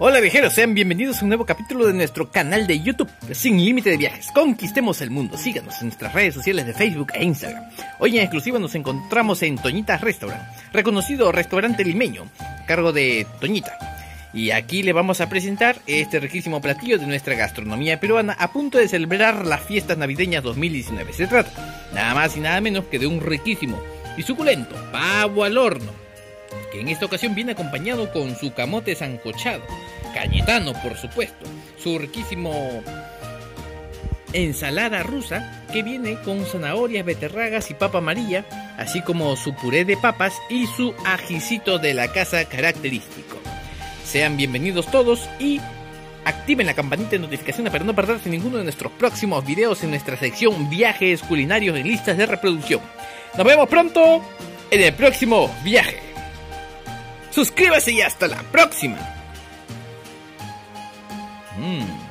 Hola viajeros, sean bienvenidos a un nuevo capítulo de nuestro canal de YouTube, Sin Límite de Viajes. Conquistemos el mundo. Síganos en nuestras redes sociales de Facebook e Instagram. Hoy en exclusiva nos encontramos en Toñita Restaurant, reconocido restaurante limeño, cargo de Toñita. Y aquí le vamos a presentar este riquísimo platillo de nuestra gastronomía peruana a punto de celebrar las fiestas navideñas 2019. Se trata nada más y nada menos que de un riquísimo y suculento pavo al horno que en esta ocasión viene acompañado con su camote sancochado, cañetano por supuesto, su riquísimo ensalada rusa que viene con zanahorias, beterragas y papa amarilla, así como su puré de papas y su ajicito de la casa característico. Sean bienvenidos todos y activen la campanita de notificaciones para no perderse ninguno de nuestros próximos videos en nuestra sección Viajes culinarios en listas de reproducción. Nos vemos pronto en el próximo viaje. Suscríbase y hasta la próxima. Mm.